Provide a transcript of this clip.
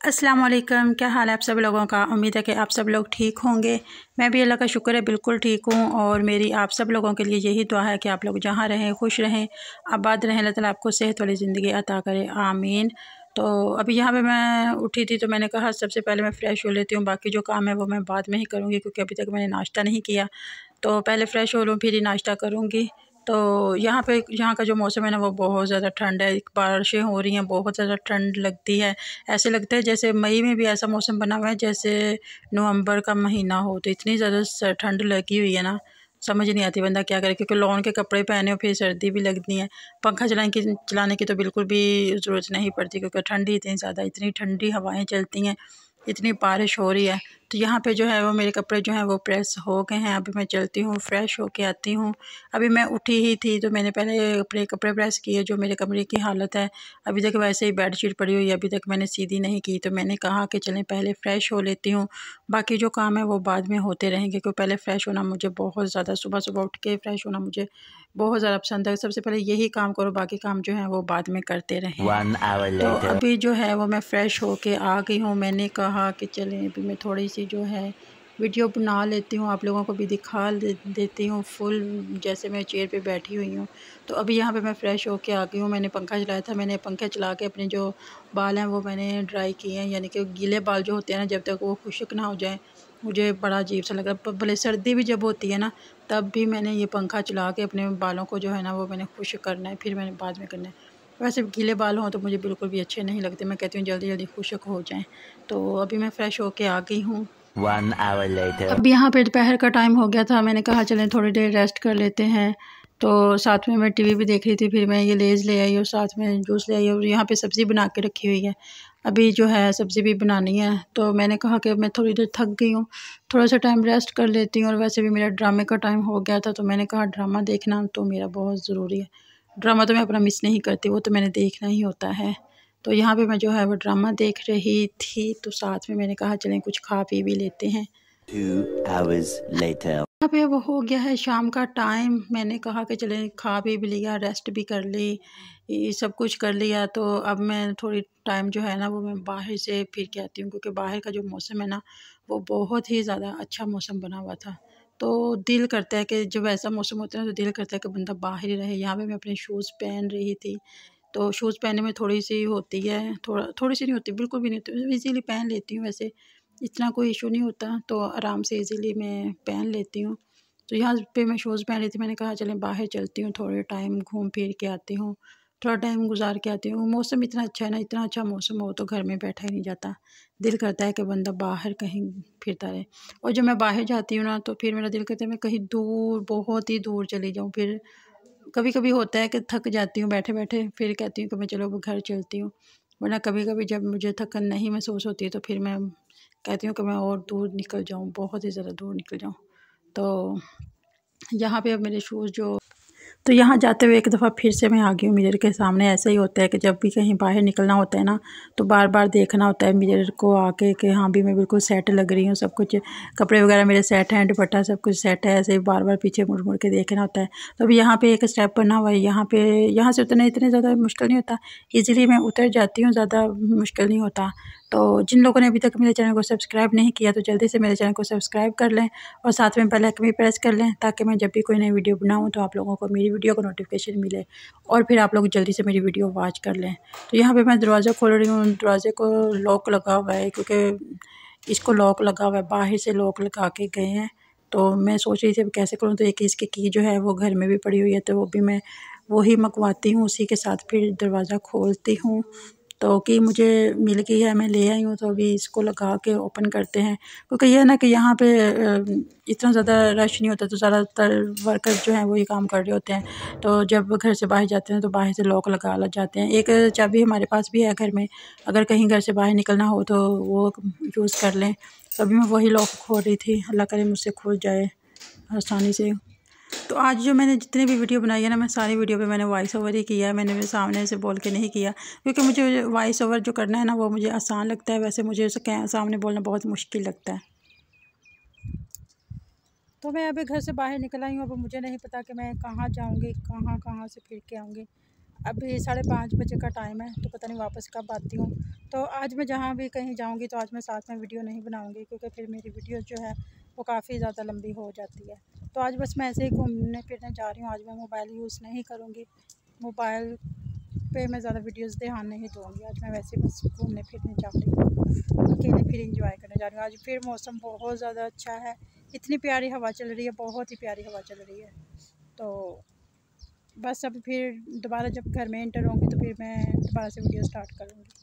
अस्सलाम वालेकुम क्या हाल है आप सब लोगों का? उम्मीद है कि आप सब लोग ठीक होंगे। मैं भी अल्लाह का शुक्र है, बिल्कुल ठीक हूँ और मेरी आप सब लोगों के लिए यही दुआ है कि आप लोग जहाँ रहें, खुश रहें, आबाद रहें, अल्लाह ताला आपको सेहत वाली ज़िंदगी अता करे। आमीन। तो अभी यहाँ पे मैं उठी थी तो मैंने कहा, सबसे पहले मैं फ़्रेश हो लेती हूँ, बाकी जो काम है वो मैं बाद में ही करूँगी, क्योंकि अभी तक मैंने नाश्ता नहीं किया। तो पहले फ़्रेश हो लूँ, फिर ही नाश्ता करूँगी। तो यहाँ पे, यहाँ का जो मौसम है ना, वो बहुत ज़्यादा ठंड है। बारिशें हो रही हैं, बहुत ज़्यादा ठंड लगती है। ऐसे लगता है जैसे मई में भी ऐसा मौसम बना हुआ है, जैसे नवंबर का महीना हो तो इतनी ज़्यादा ठंड लगी हुई है ना। समझ नहीं आती बंदा क्या करे, क्योंकि लॉन के कपड़े पहने हो, फिर सर्दी भी लगती है। पंखा चलाने की चलाने की तो बिल्कुल भी ज़रूरत नहीं पड़ती, क्योंकि ठंडी इतनी ज़्यादा, इतनी ठंडी हवाएँ चलती हैं। इतनी बारिश हो रही है। तो यहाँ पे जो है वो मेरे कपड़े जो हैं वो प्रेस हो गए हैं। अभी मैं चलती हूँ, फ्रेश होके आती हूँ। अभी मैं उठी ही थी तो मैंने पहले अपने कपड़े प्रेस किए जो मेरे कमरे की हालत है। अभी तक वैसे ही बेड शीट पड़ी हुई है, अभी तक मैंने सीधी नहीं की। तो मैंने कहा कि चलें पहले फ़्रेश हो लेती हूँ। बाकी जो काम है वो बाद में होते रहेंगे, क्योंकि पहले फ़्रेश होना मुझे बहुत ज़्यादा सुबह सुबह उठ के फ़्रेश होना मुझे बहुत ज़्यादा पसंद है। सबसे पहले यही काम करो बाकी काम जो है वो बाद में करते रहें। तो अभी जो है वो मैं फ़्रेश होके आ गई हूँ। मैंने कहा कि चलें अभी मैं थोड़ी सी जो है वीडियो बना लेती हूँ। आप लोगों को भी दिखा देती हूँ फुल जैसे मैं चेयर पे बैठी हुई हूँ। तो अभी यहाँ पे मैं फ़्रेश होके आ गई हूँ। मैंने पंखा चलाया था। मैंने पंखा चला के अपने जो बाल हैं वो मैंने ड्राई किए हैं। यानी कि गीले बाल जो होते हैं ना जब तक वो खुशक ना हो जाए मुझे बड़ा अजीब सा लग रहा है। भले सर्दी भी जब होती है ना तब भी मैंने ये पंखा चला के अपने बालों को जो है ना वो मैंने खुश करना है फिर मैंने बाद में करना है। वैसे गीले बाल हों तो मुझे बिल्कुल भी अच्छे नहीं लगते मैं कहती हूँ जल्दी जल्दी खुशक हो जाएँ। तो अभी मैं फ़्रेश होके आ गई हूँ। अब यहाँ पे दोपहर का टाइम हो गया था मैंने कहा चलें थोड़ी देर रेस्ट कर लेते हैं। तो साथ में मैं टीवी भी देख रही थी फिर मैं ये लेज़ ले आई और साथ में जूस ले आई और यहाँ पे सब्ज़ी बना के रखी हुई है। अभी जो है सब्ज़ी भी बनानी है तो मैंने कहा कि मैं थोड़ी देर थक गई हूँ, थोड़ा सा टाइम रेस्ट कर लेती हूँ और वैसे भी मेरा ड्रामे का टाइम हो गया था तो मैंने कहा ड्रामा देखना तो मेरा बहुत ज़रूरी है। ड्रामा तो मैं अपना मिस नहीं करती, वो तो मैंने देखना ही होता है। तो यहाँ पे मैं जो है वो ड्रामा देख रही थी तो साथ में मैंने कहा चलें कुछ खा पी भी लेते हैं। यहाँ पे वो हो गया है शाम का टाइम। मैंने कहा कि चले, खा पी भी लिया रेस्ट भी कर ली सब कुछ कर लिया। तो अब मैं थोड़ी टाइम जो है ना, वो मैं बाहर से फिर के आती हूँ, क्योंकि बाहर का जो मौसम है ना, वो बहुत ही ज़्यादा अच्छा मौसम बना हुआ था। तो दिल करता है कि जब ऐसा मौसम होता है तो दिल करता है कि बंदा बाहर ही रहे। यहाँ पे मैं अपने शूज़ पहन रही थी। तो शूज़ पहनने में थोड़ी सी होती है, थोड़ा, थोड़ी सी नहीं होती, बिल्कुल भी नहीं होती ईज़िली पहन लेती हूँ वैसे। इतना कोई इशू नहीं होता तो आराम से ईज़िली मैं पहन लेती हूँ। तो यहाँ पे मैं शूज़ पहन रही थी, मैंने कहा चलें बाहर चलती हूँ, थोड़े टाइम घूम फिर के आती हूँ, थोड़ा टाइम गुजार के आती हूँ। मौसम इतना अच्छा है ना, इतना अच्छा मौसम हो तो घर में बैठा ही नहीं जाता। दिल करता है कि बंदा बाहर कहीं फिरता रहे। और जब मैं बाहर जाती हूँ ना तो फिर मेरा दिल करता है मैं कहीं दूर, बहुत ही दूर चली जाऊँ। फिर कभी कभी होता है कि थक जाती हूँ बैठे बैठे फिर कहती हूँ कि मैं चलो घर चलती हूँ। वरना कभी कभी जब मुझे थकन नहीं महसूस होती तो फिर मैं कहती हूँ कि मैं और दूर निकल जाऊँ, बहुत ही ज़्यादा दूर निकल जाऊँ। तो यहाँ पे अब मेरे शूज़ जो तो यहाँ जाते हुए एक दफ़ा फिर से मैं आ गई हूँ मिरर के सामने। ऐसा ही होता है कि जब भी कहीं बाहर निकलना होता है ना तो बार बार देखना होता है मिरर को आके कि हाँ भी मैं बिल्कुल सेट लग रही हूँ, सब कुछ कपड़े वगैरह मेरे सेट हैं, दुपट्टा सब कुछ सेट है, ऐसे ही बार बार पीछे मुड़ मुड़ के देखना होता है। तो अभी यहाँ पर एक स्टेप बना हुआ है, यहाँ पर यहाँ से उतरना इतने ज़्यादा मुश्किल नहीं होता। ईज़िली मैं उतर जाती हूँ, ज़्यादा मुश्किल नहीं होता। तो जिन लोगों ने अभी तक मेरे चैनल को सब्सक्राइब नहीं किया तो जल्दी से मेरे चैनल को सब्सक्राइब कर लें और साथ में बेल आइकन भी प्रेस कर लें ताकि मैं जब भी कोई नई वीडियो बनाऊँ तो आप लोगों को मेरी वीडियो का नोटिफिकेशन मिले और फिर आप लोग जल्दी से मेरी वीडियो वॉच कर लें। तो यहाँ पर मैं दरवाज़ा खोल रही हूँ, दरवाज़े को लॉक लगा हुआ है क्योंकि इसको लॉक लगा हुआ है, बाहर से लॉक लगा के गए हैं। तो मैं सोच रही थी कैसे करूँ तो एक इसकी की जो है वो घर में भी पड़ी हुई है तो वो भी मैं वही मंगवाती हूँ, उसी के साथ फिर दरवाज़ा खोलती हूँ। तो कि मुझे मिल गई है, मैं ले आई हूँ तो अभी इसको लगा के ओपन करते हैं। क्योंकि यह है ना कि यहाँ पे इतना ज़्यादा रश नहीं होता तो ज़्यादातर वर्कर जो हैं वो ये काम कर रहे होते हैं। तो जब घर से बाहर जाते हैं तो बाहर से लॉक लगा लग जाते हैं। एक चाबी हमारे पास भी है घर में, अगर कहीं घर से बाहर निकलना हो तो वो यूज़ कर लें। तभी मैं वही लॉक खोल रही थी, अल्लाह करे मुझसे खुल जाए, आसानी से। तो आज जो मैंने जितनी भी वीडियो बनाई है ना, मैं सारी वीडियो पे मैंने वॉइस ओवर ही किया है। मैंने सामने से बोल के नहीं किया, क्योंकि मुझे वॉइस ओवर जो करना है ना, वो मुझे आसान लगता है। वैसे मुझे उसे सामने बोलना बहुत मुश्किल लगता है। तो मैं अभी घर से बाहर निकल आई हूँ। अब मुझे नहीं पता कि मैं कहाँ जाऊँगी, कहाँ कहाँ से फिर के आऊँगी। अभी साढ़े पाँच बजे का टाइम है तो पता नहीं वापस कब आती हूँ। तो आज मैं जहाँ भी कहीं जाऊँगी तो आज मैं साथ में वीडियो नहीं बनाऊँगी, क्योंकि फिर मेरी वीडियो जो है, वो काफ़ी ज़्यादा लंबी हो जाती है। तो आज बस मैं ऐसे ही घूमने फिरने जा रही हूँ। आज मैं मोबाइल यूज़ नहीं करूँगी। मोबाइल पे मैं ज़्यादा वीडियोस ध्यान नहीं दूँगी। आज मैं वैसे बस घूमने फिरने जा रही हूँ। अकेले फिर इंजॉय करने जा रही हूँ। आज फिर मौसम बहुत ज़्यादा अच्छा है। इतनी प्यारी हवा चल रही है, बहुत ही प्यारी हवा चल रही है। तो बस अब फिर दोबारा जब घर में इंटर होंगी तो फिर मैं दोबारा से वीडियो स्टार्ट करूँगी।